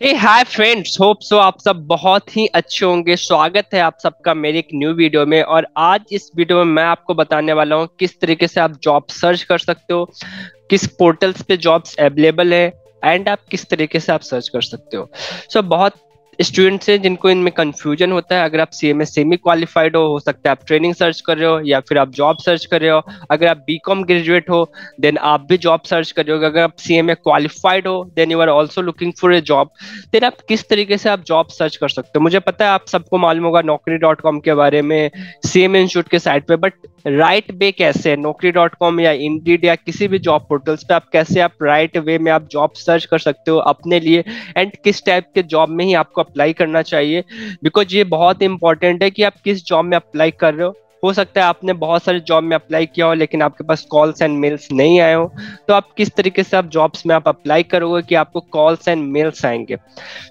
Hi friends hope so आप सब बहुत ही अच्छे होंगे। स्वागत है आप सबका मेरे एक न्यू वीडियो में और आज इस वीडियो में मैं आपको बताने वाला हूँ किस तरीके से आप जॉब सर्च कर सकते हो किस पोर्टल्स पे जॉब्स अवेलेबल है एंड आप किस तरीके से आप सर्च कर सकते हो। सो so, बहुत स्टूडेंट्स हैं जिनको इनमें कंफ्यूजन होता है। अगर आप सी एम सेमी क्वालिफाइड हो हो सकता है आप ट्रेनिंग सर्च कर रहे हो या फिर आप जॉब सर्च कर रहे हो। अगर आप बी कॉम ग्रेजुएट हो देन आप भी जॉब सर्च कर रहे हो। अगर आप सी एम ए क्वालिफाइड हो then you are also looking for a job then आप किस तरीके से आप जॉब सर्च कर सकते हो? मुझे पता है आप सबको मालूम होगा नौकरी डॉट कॉम के बारे में सी एम इंस्टीट्यूट के साइट पे बट राइट वे कैसे? नौकरी डॉट कॉम या इंडीड या किसी भी जॉब पोर्टल्स पे आप कैसे आप राइट वे में आप जॉब सर्च कर सकते हो अपने लिए? एंड किस टाइप के जॉब में ही आपको अप्लाई करना चाहिए। बिकॉज़ ये बहुत इंपॉर्टेंट है कि आप किस जॉब में अप्लाई कर रहे हो। हो सकता है आपने बहुत सारे जॉब में अप्लाई किया हो लेकिन आपके पास कॉल्स एंड मेल्स नहीं आए हो। तो आप किस तरीके से आप जॉब्स में आप अप्लाई करोगे कि आपको कॉल्स एंड मेल्स आएँगे।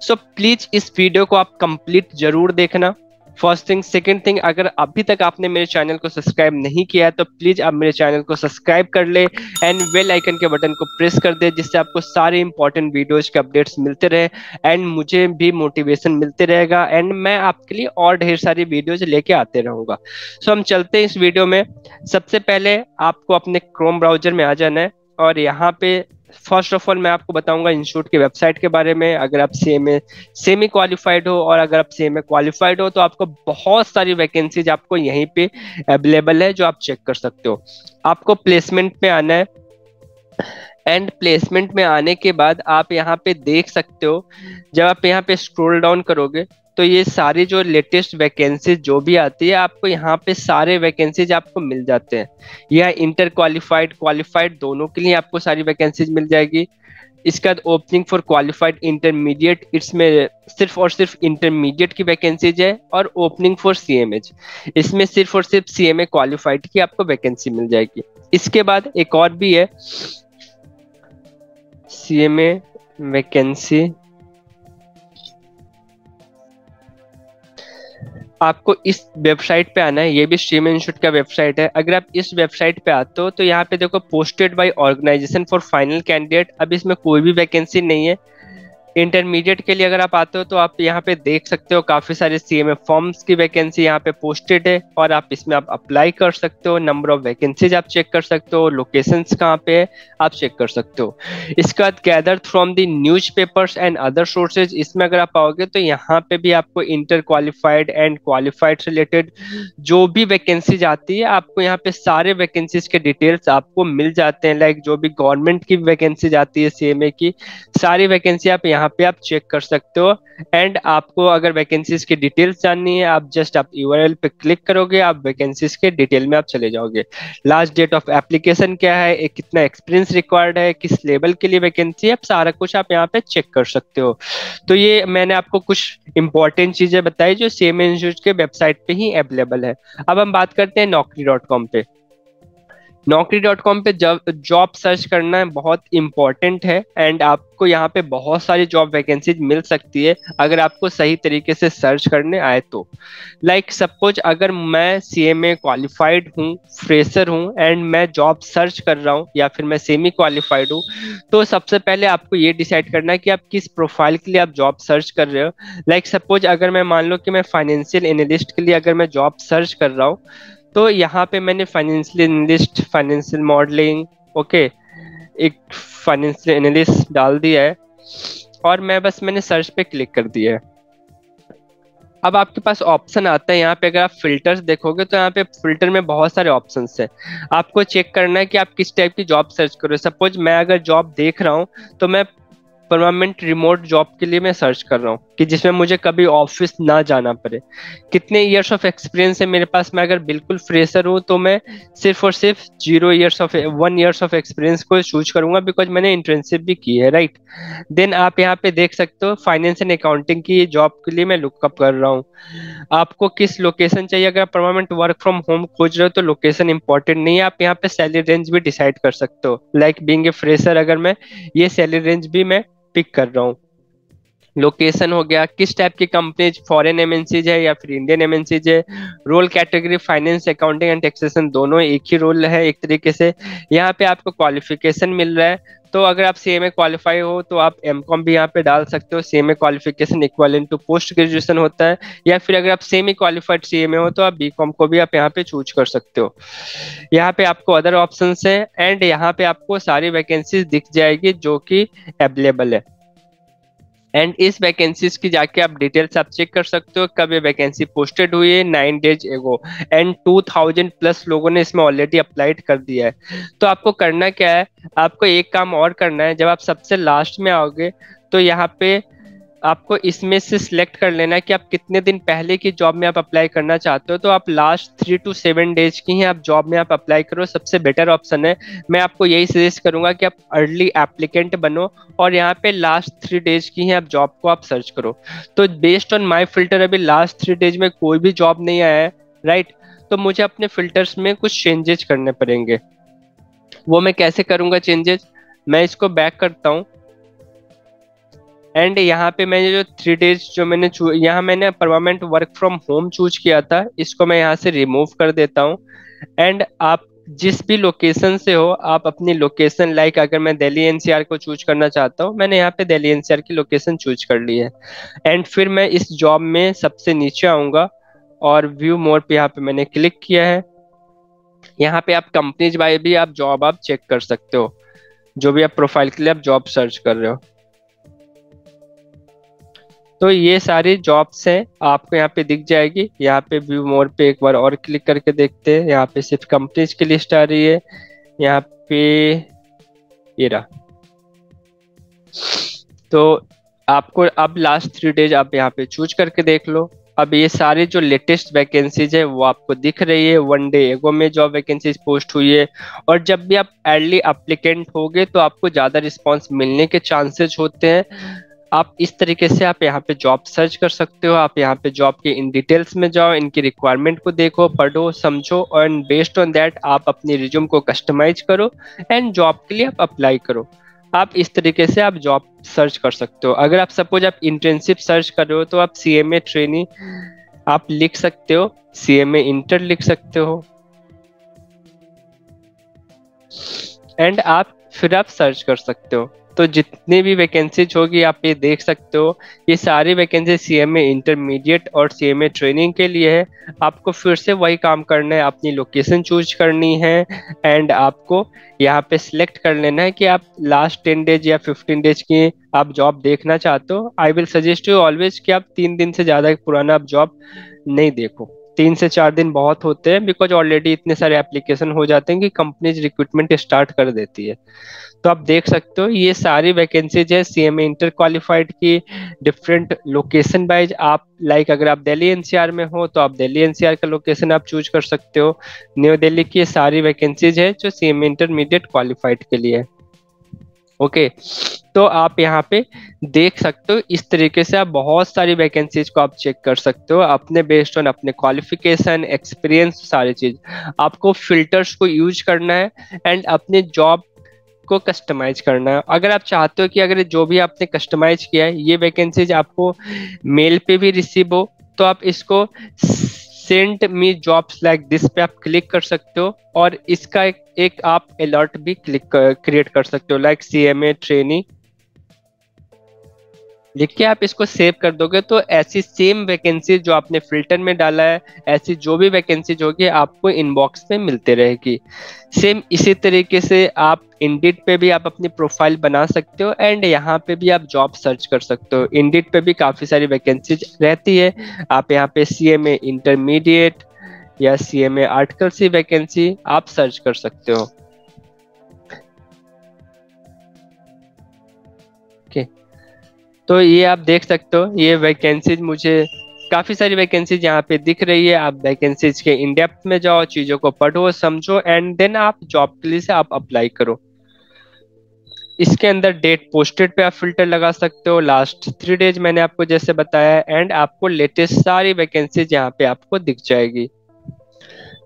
सो so, प्लीज़ इस वीडियो को आप कंप्लीट ज़रूर देखना। फ़र्स्ट थिंग सेकंड थिंग अगर अभी तक आपने मेरे चैनल को सब्सक्राइब नहीं किया है तो प्लीज़ आप मेरे चैनल को सब्सक्राइब कर ले एंड बेल आइकन के बटन को प्रेस कर दे जिससे आपको सारे इंपॉर्टेंट वीडियोज़ के अपडेट्स मिलते रहे एंड मुझे भी मोटिवेशन मिलते रहेगा एंड मैं आपके लिए और ढेर सारी वीडियोज़ लेके आते रहूँगा। सो so, हम चलते हैं इस वीडियो में। सबसे पहले आपको अपने क्रोम ब्राउज़र में आ जाना है और यहाँ पे फ़र्स्ट ऑफ़ ऑल मैं आपको बताऊँगा इंस्टीट्यूट के वेबसाइट के बारे में। अगर आप सी एम सेमी क्वालिफाइड हो और अगर आप सी एम क्वालिफाइड हो तो आपको बहुत सारी वैकेंसीज आपको यहीं पे अवेलेबल है जो आप चेक कर सकते हो। आपको प्लेसमेंट में आना है। एंड प्लेसमेंट में आने के बाद आप यहाँ पे देख सकते हो। जब आप यहाँ पे स्क्रोल डाउन करोगे तो ये सारी जो लेटेस्ट वैकेंसीज जो भी आती है, आपको यहाँ पे सारे वैकेंसीज आपको मिल जाते हैं। यह इंटर क्वालिफाइड क्वालिफाइड दोनों के लिए आपको सारी वैकेंसीज मिल जाएगी। इसका ओपनिंग फॉर क्वालिफाइड इंटरमीडिएट इसमें सिर्फ़ और सिर्फ़ इंटरमीडिएट की वैकेंसीज है और ओपनिंग फॉर सीएमएच इसमें सिर्फ़ और सिर्फ़ सीएमए क्वालिफाइड की आपको वैकेंसी मिल जाएगी। इसके बाद एक और भी है। सीएमए वैकेंसी आपको इस वेबसाइट पे आना है, ये भी स्ट्रीम इंस्टीट्यूट का वेबसाइट है। अगर आप इस वेबसाइट पे आते हो तो यहाँ पे देखो posted by organization for final candidate अब इसमें कोई भी वैकेंसी नहीं है। इंटरमीडिएट के लिए अगर आप आते हो तो आप यहाँ पे देख सकते हो काफ़ी सारे सी एम फॉर्म्स की वैकेंसी यहाँ पे पोस्टेड है, और आप इसमें आप अप्लाई कर सकते हो नंबर ऑफ़ वैकेंसीज आप चेक कर सकते हो लोकेशन कहाँ पे है, आप चेक कर सकते हो। इसके बाद gather from the newspapers and other sources इसमें अगर आप आओगे तो यहाँ पे भी आपको inter qualified and qualified related जो भी वैकेंसीज आती है, आपको यहाँ पे सारे वैकेंसीज के डिटेल्स आपको मिल जाते हैं लाइक जो भी गवर्नमेंट की वैकेंसीज आती है सीएमए की, सारी वैकेंसी आप यहाँ पे आप चेक कर सकते हो। एंड आपको अगर वैकेंसीज की डिटेल्स जाननी है, आप जस्ट आप यूआरएल पे क्लिक करोगे, आप वैकेंसीज के डिटेल में आप चले जाओगे। लास्ट डेट ऑफ़ एप्लीकेशन क्या है? एक कितना एक्सपीरियंस रिक्वायर्ड है? किस लेवल के लिए वैकेंसी है? सारा कुछ आप यहाँ पे चेक कर सकते हो। तो ये मैंने आपको कुछ इंपॉर्टेंट चीज़ें बताई जो सेम इंस्टीट्यूट के वेबसाइट पे ही अवेलेबल है। अब हम बात करते हैं नौकरी डॉट कॉम पे। नौकरी डॉट कॉम पे जॉब सर्च करना बहुत इंपॉर्टेंट है एंड आपको यहाँ पे बहुत सारी जॉब वैकेंसीज मिल सकती है, अगर आपको सही तरीके से सर्च करने आए तो। लाइक सपोज़ अगर मैं सी एम ए क्वालिफाइड हूँ फ्रेशर हूँ एंड मैं जॉब सर्च कर रहा हूँ, या फिर मैं सेमी क्वालिफाइड हूँ तो सबसे पहले आपको ये डिसाइड करना है कि आप किस प्रोफ़ाइल के लिए आप जॉब सर्च कर रहे हो। लाइक सपोज़ अगर मैं मान लो कि मैं फाइनेंशियल एनालिस्ट के लिए अगर मैं जॉब सर्च कर रहा हूँ तो यहाँ पे मैंने financial analyst financial modelling okay एक फाइनेंशियल एनालिस्ट डाल दिया है और मैं बस मैंने सर्च पे क्लिक कर दिया है। अब आपके पास ऑप्शन आता है, यहाँ पे अगर आप फिल्टर्स देखोगे तो यहाँ पे फ़िल्टर में बहुत सारे ऑप्शन है। आपको चेक करना है कि आप किस टाइप की जॉब सर्च करो सपोज़ मैं अगर जॉब देख रहा हूँ तो मैं परमानेंट रिमोट जॉब के लिए मैं सर्च कर रहा हूँ। कि जिसमें मुझे कभी ऑफ़िस ना जाना पड़े। कितने इयर्स ऑफ़ एक्सपीरियंस है मेरे पास। मैं अगर बिल्कुल फ्रेशर हूँ तो मैं सिर्फ़ और सिर्फ़ zero years of one years of experience को चूज़ करूँगा बिकॉज़ मैंने इंटर्नशिप भी की है राइट देन आप यहाँ पे देख सकते हो फाइनेंस एंड अकाउंटिंग की जॉब के लिए मैं लुकअप कर रहा हूँ। आपको किस लोकेशन चाहिए? अगर परमानेंट वर्क फ्रॉम होम खोज रहे हो तो लोकेशन इंपॉर्टेंट नहीं है। आप यहाँ पे सैलरी रेंज भी डिसाइड कर सकते हो। लाइक बींग ए फ्रेशर अगर मैं ये सैलरी रेंज भी मैं पिक कर रहा हूँ। लोकेशन हो गया, किस टाइप की कंपनीज़ फॉरेन एमएनसीज है या फिर इंडियन एमएनसीज है? Role category finance accounting and taxation दोनों एक ही रोल है, एक तरीके से। यहाँ पे आपको क्वालिफिकेशन मिल रहा है। तो अगर आप सी एम ए क्वालिफाई हो तो आप एम कॉम भी यहाँ पे डाल सकते हो। C M A qualification equal into post graduation होता है। या फिर अगर आप semi qualified C M A हो तो आप बी कॉम को भी आप यहाँ पे चूज़ कर सकते हो। यहाँ पे आपको अदर ऑप्शन है एंड यहाँ पे आपको सारी वैकेंसीज दिख जाएगी जो कि अवेलेबल है। एंड इस वैकेंसीज की जाके आप डिटेल्स आप चेक कर सकते हो, कब ये वैकेंसी पोस्टेड हुई है nine days ago and two thousand plus लोगों ने इसमें ऑलरेडी अप्लाइड कर दिया है। तो आपको करना क्या है? आपको एक काम और करना है, जब आप सबसे लास्ट में आओगे तो यहाँ पे आपको इसमें से सिलेक्ट कर लेना है कि आप कितने दिन पहले की जॉब में आप अप्लाई करना चाहते हो। तो आप last three two seven days की ही आप जॉब में आप अप्लाई करो। सबसे बेटर ऑप्शन है। मैं आपको यही सजेस्ट करूँगा कि आप अर्ली एप्लीकेंट बनो और यहाँ पे लास्ट थ्री डेज़ की ही आप जॉब को आप सर्च करो। तो बेस्ड ऑन माई फ़िल्टर अभी लास्ट थ्री डेज़ में कोई भी जॉब नहीं आया है राइट तो मुझे अपने फिल्टर्स में कुछ चेंजेस करने पड़ेंगे। वो मैं कैसे करूँगा चेंजेस मैं इसको बैक करता हूँ। एंड यहाँ पे मैंने जो थ्री डेज़ जो मैंने यहाँ मैंने permanent work from home choose किया था, इसको मैं यहाँ से रिमूव कर देता हूँ। एंड आप जिस भी लोकेशन से हो, आप अपनी लोकेशन लाइक अगर मैं दिल्ली एनसीआर को चूज़ करना चाहता हूँ, मैंने यहाँ पे दिल्ली एनसीआर की लोकेशन चूज़ कर ली है। एंड फिर मैं इस जॉब में सबसे नीचे आऊँगा और व्यू मोड पे यहाँ पे मैंने क्लिक किया है। यहाँ पे आप कंपनीज़ बाय भी आप जॉब आप चेक कर सकते हो। जो भी आप प्रोफ़ाइल के लिए आप जॉब सर्च कर रहे हो। तो ये सारी जॉब्स हैं, आपको यहाँ पे दिख जाएगी। यहाँ पे व्यू मोर पे एक बार और क्लिक करके देखते हैं। यहाँ पे सिर्फ़ कंपनीज़ की लिस्ट आ रही है। यहाँ पे ये रहा। तो आपको अब लास्ट थ्री डेज़ आप यहाँ पे चूज़ करके देख लो। अब ये सारे जो लेटेस्ट वैकेंसीज है, वो आपको दिख रही है। वन डे एगो में जॉब वैकेंसीज पोस्ट हुई है। और जब भी आप अर्ली अप्लीकेंट होगे तो आपको ज़्यादा रिस्पॉन्स मिलने के चांसेस होते हैं। आप इस तरीके से आप यहाँ पे जॉब सर्च कर सकते हो, आप यहाँ पे जॉब के इन डिटेल्स में जाओ, इनकी रिक्वायरमेंट को देखो, पढ़ो, समझो और बेस्ड ऑन दैट आप अपने रिज्यूम को कस्टमाइज करो एंड जॉब के लिए आप अप्लाई करो। आप इस तरीके से आप जॉब सर्च कर सकते हो। अगर आप सपोज़ आप इंटर्नशिप सर्च कर रहे हो तो आप सी एम ए ट्रेनिंग आप लिख सकते हो सी एम ए इंटर लिख सकते हो। एंड आप फिर आप सर्च कर सकते हो। तो जितनी भी वैकेंसीज होगी, आप ये देख सकते हो। ये सारी vacancy C M A intermediate और सी एम ए ट्रेनिंग के लिए है। आपको फिर से वही काम करना है, अपनी लोकेशन चूज़ करनी है एंड आपको यहाँ पे सिलेक्ट कर लेना है कि आप लास्ट टेन डेज़ या फिफ्टीन डेज़ की आप जॉब देखना चाहते हो। I will suggest you always कि आप तीन दिन से ज़्यादा पुराना आप जॉब नहीं देखो। तीन से चार दिन बहुत होते हैं बिकॉज़ ऑलरेडी इतने सारे एप्लीकेशन हो जाते हैं कि कंपनीज़ रिक्रूटमेंट स्टार्ट कर देती है। तो आप देख सकते हो, ये सारी वैकेंसीज है। सी एम इंटर क्वालिफाइड की डिफरेंट लोकेशन वाइज आप लाइक like अगर आप दिल्ली एनसीआर में हो तो आप दिल्ली एनसीआर का लोकेशन आप चूज़ कर सकते हो। न्यू दिल्ली की सारी वैकेंसीज है जो सी एम इंटरमीडिएट क्वालिफाइड के लिए। ओके तो आप यहाँ पे देख सकते हो इस तरीके से आप बहुत सारी वैकेंसीज को आप चेक कर सकते हो अपने बेस्ड ऑन अपने क्वालिफिकेशन एक्सपीरियंस सारी चीज़। आपको फिल्टर्स को यूज़ करना है एंड अपने जॉब को कस्टमाइज करना है। अगर आप चाहते हो कि अगर जो भी आपने कस्टमाइज किया है ये वैकेंसीज आपको मेल पे भी रिसीव हो तो आप इसको send me jobs like this पे आप क्लिक कर सकते हो और इसका एक, एक आप अलर्ट भी क्लिक क्रिएट कर सकते हो like C M A training के आप इसको सेव कर दोगे तो ऐसी सेम वैकेंसी जो आपने फ़िल्टर में डाला है, ऐसी जो भी वैकेंसी होगी आपको इनबॉक्स में मिलते रहेगी। सेम इसी तरीके से आप इंडिट पे भी आप अपनी प्रोफ़ाइल बना सकते हो एंड यहाँ पे भी आप जॉब सर्च कर सकते हो। इंडिट पे भी काफ़ी सारी वैकेंसी रहती है। आप यहाँ पे सी एम ए इंटरमीडिएट या C M A article C vacancy आप सर्च कर सकते हो। तो ये आप देख सकते हो, ये वैकेंसीज मुझे, काफ़ी सारी वैकेंसीज यहाँ पे दिख रही है। आप वैकेंसीज के इन डेप्थ में जाओ, चीज़ों को पढ़ो, समझो एंड देन आप जॉब के लिए से आप अप्लाई करो। इसके अंदर डेट पोस्टेड पे आप फ़िल्टर लगा सकते हो। लास्ट थ्री डेज़ मैंने आपको जैसे बताया एंड आपको लेटेस्ट सारी वैकेंसीज यहाँ पे आपको दिख जाएगी।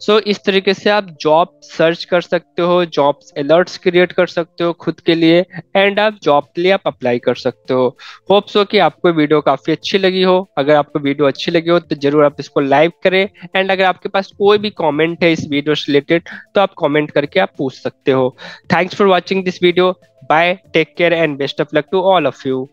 सो so, इस तरीके से आप जॉब सर्च कर सकते हो जॉब अलर्ट्स क्रिएट कर सकते हो खुद के लिए एंड आप जॉब के लिए आप अप्लाई कर सकते हो। होप सो कि आपको वीडियो काफ़ी अच्छी लगी हो। अगर आपको वीडियो अच्छी लगी हो तो ज़रूर आप इसको लाइक करें। एंड अगर आपके पास कोई भी कॉमेंट है इस वीडियो से रिलेटेड तो आप कॉमेंट करके आप पूछ सकते हो। Thanks for watching this video bye take care and best of luck to all of you